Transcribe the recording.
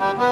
Uh-huh.